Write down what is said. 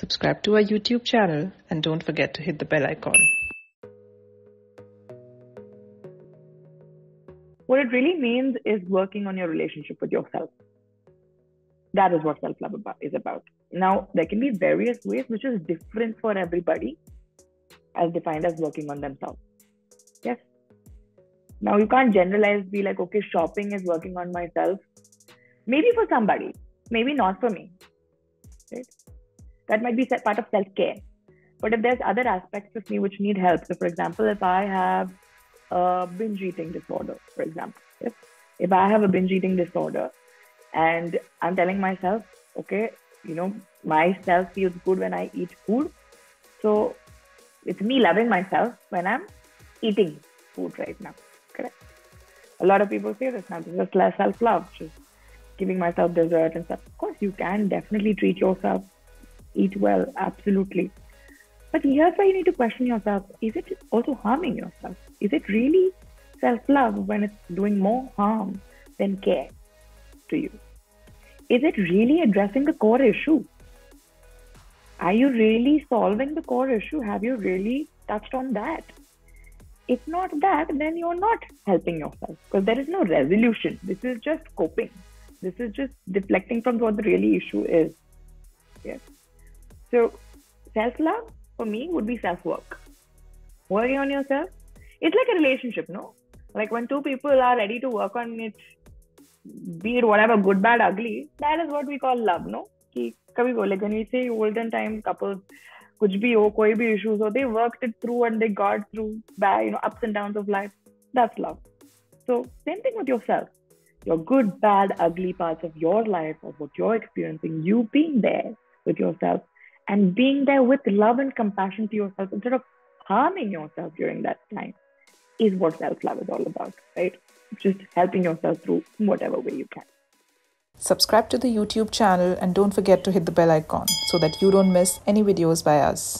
subscribe to our YouTube channel, and don't forget to hit the bell icon. What it really means is working on your relationship with yourself. That is what self love is about. Now, there can be various ways which is different for everybody, as defined as working on themselves. Yes. Now, you can't generalize, be like, okay, shopping is working on myself. Maybe for somebody, maybe not for me. Right? That might be part of self care. But if there's other aspects of me which need help, so for example, if I have a binge eating disorder, for example, if, if I have a binge eating disorder and I'm telling myself, okay, you know, myself feels good when I eat food. So it's me loving myself when I'm eating food right now. Correct. A lot of people say this now. This is less self love, just giving myself dessert and stuff. Of course, you can definitely treat yourself, eat well, absolutely. But here's where you need to question yourself is it also harming yourself? Is it really self love when it's doing more harm than care to you? Is it really addressing the core issue? Are you really solving the core issue? Have you really touched on that? If not that, then you're not helping yourself because there is no resolution. This is just coping. This is just deflecting from what the really issue is. Yes. So, self love for me would be self work. Working on yourself. It's like a relationship, no? Like when two people are ready to work on it, be it whatever, good, bad, ugly, that is what we call love, no? कि कभी बोले when we say olden time couples कुछ भी हो कोई भी issues हो they worked it through and they got through bad you know ups and downs of life that's love so same thing with yourself your good bad ugly parts of your life of what you're experiencing you being there with yourself and being there with love and compassion to yourself instead of harming yourself during that time is what self love is all about, right? Just helping yourself through whatever way you can. Subscribe to the YouTube channel and don't forget to hit the bell icon so that you don't miss any videos by us.